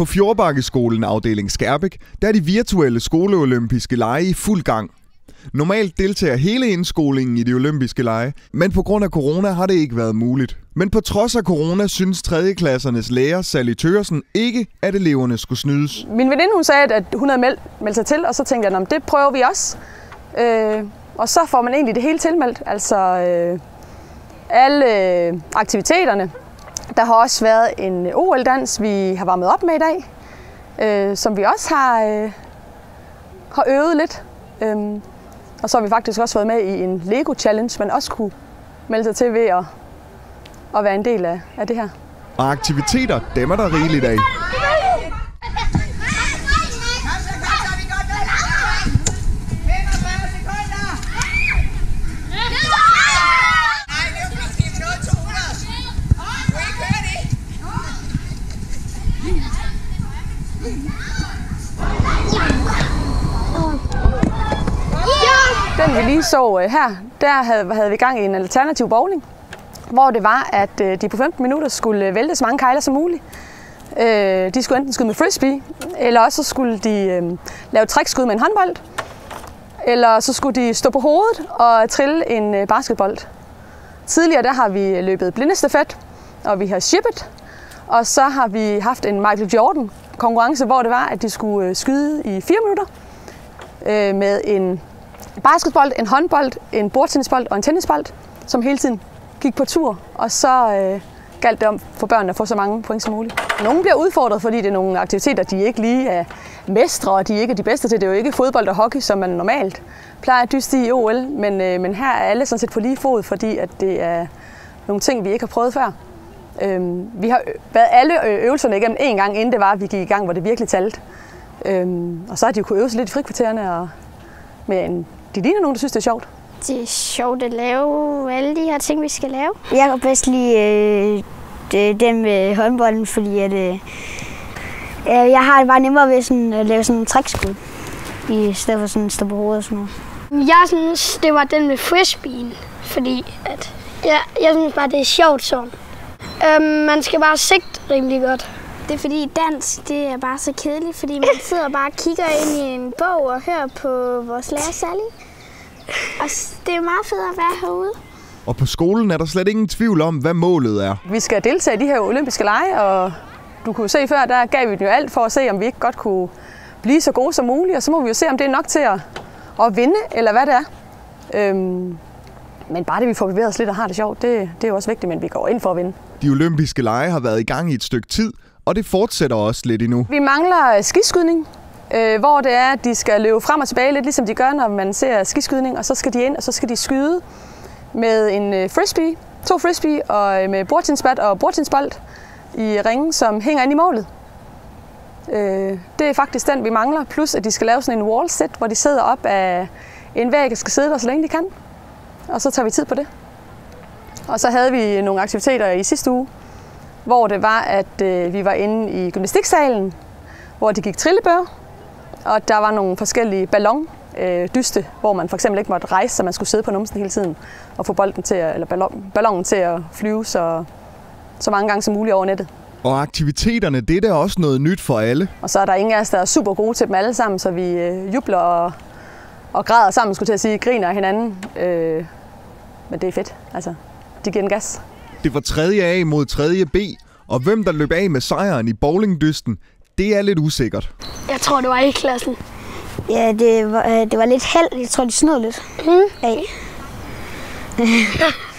På Fjordbakkeskolen afdeling Skærbæk, der er de virtuelle skoleolympiske lege i fuld gang. Normalt deltager hele indskolingen i de olympiske lege, men på grund af corona har det ikke været muligt. Men på trods af corona synes 3. klassernes lærer Sally Tørsen ikke, at eleverne skulle snydes. Min veninde hun sagde, at hun havde meldt, meldt sig til, og så tænkte jeg, at det prøver vi også. Øh, og så får man egentlig det hele tilmeldt, altså øh, alle øh, aktiviteterne. Der har også været en OL-dans, vi har varmet op med i dag, øh, som vi også har, øh, har øvet lidt. Øhm, og så har vi faktisk også været med i en Lego Challenge, man også kunne melde sig til ved at, at være en del af, af det her. Og aktiviteter, dem er der rigeligt af. Den vi lige så øh, her, der havde, havde vi gang i en alternativ bowling, hvor det var, at øh, de på 15 minutter skulle øh, vælte så mange kejler som muligt. Øh, de skulle enten skyde med frisbee, eller også så skulle de øh, lave trickskud med en håndbold, eller så skulle de stå på hovedet og trille en øh, basketbold. Tidligere der har vi øh, løbet blindestafet, og vi har shippet, og så har vi haft en Michael Jordan konkurrence, hvor det var, at de skulle øh, skyde i 4 minutter øh, med en basketbold, en håndbold, en bordtennisbold og en tennisbold, som hele tiden gik på tur. Og så øh, galt det om for børnene at få så mange point som muligt. Nogle bliver udfordret, fordi det er nogle aktiviteter, de ikke lige er mestre, og de ikke er de bedste til. Det er jo ikke fodbold og hockey, som man normalt plejer at dyste i OL, men, øh, men her er alle sådan set på lige fod, fordi at det er nogle ting, vi ikke har prøvet før. Øhm, vi har været alle øvelserne igennem en gang, inden det var, at vi gik i gang, hvor det virkelig talte. Øhm, og så har de jo kunnet øve sig lidt i frikvartererne og med en de ligner nogen, der synes, det er sjovt. Det er sjovt at lave alle de her ting, vi skal lave. Jeg kan bedst lide øh, det, den med håndbolden, fordi at, øh, jeg har det bare nemmere ved sådan, at lave sådan en trækskud, i stedet for sådan at stå på hovedet og sådan noget. Jeg synes, det var den med frisbeen, fordi at, ja, jeg synes bare, det er sjovt sådan. Øhm, man skal bare sigte rimelig godt. Det er fordi dans, det er bare så kedeligt, fordi man sidder bare og kigger ind i en bog og hører på vores lærer Sally. Og det er meget fedt at være herude. Og på skolen er der slet ingen tvivl om, hvad målet er. Vi skal deltage i de her olympiske lege, og du kunne se før, der gav vi den jo alt for at se, om vi ikke godt kunne blive så gode som muligt. Og så må vi jo se, om det er nok til at, at vinde, eller hvad det er. Øhm, men bare det, vi får bevæget os lidt og har det sjovt, det, det er jo også vigtigt, men vi går ind for at vinde. De olympiske lege har været i gang i et stykke tid, og det fortsætter også lidt endnu. Vi mangler øh, skiskydning, øh, hvor det er, at de skal løbe frem og tilbage, lidt ligesom de gør, når man ser skiskydning, og så skal de ind, og så skal de skyde med en øh, frisbee, to frisbee, og øh, med bordtinsbat og bordtinsbold i ringen, som hænger ind i målet. Øh, det er faktisk den, vi mangler, plus at de skal lave sådan en wall set, hvor de sidder op af en væg og skal sidde der, så længe de kan. Og så tager vi tid på det. Og så havde vi nogle aktiviteter i sidste uge, hvor det var, at øh, vi var inde i gymnastiksalen, hvor de gik trillebør, og der var nogle forskellige ballon øh, dyste, hvor man for eksempel ikke måtte rejse, så man skulle sidde på numsen hele tiden og få bolden til at, eller ballon, ballonen til at flyve så, så mange gange som muligt over nettet. Og aktiviteterne, det er da også noget nyt for alle. Og så er der ingen af os, der er super gode til dem alle sammen, så vi øh, jubler og, og græder sammen, skulle til at sige, griner af hinanden. Øh, men det er fedt, altså. De giver en gas. Det var 3. A mod 3. B, og hvem der løb af med sejren i bowlingdysten, det er lidt usikkert. Jeg tror, det var i klassen. Ja, det var, det var lidt held. Jeg tror, de snød lidt Mm. af.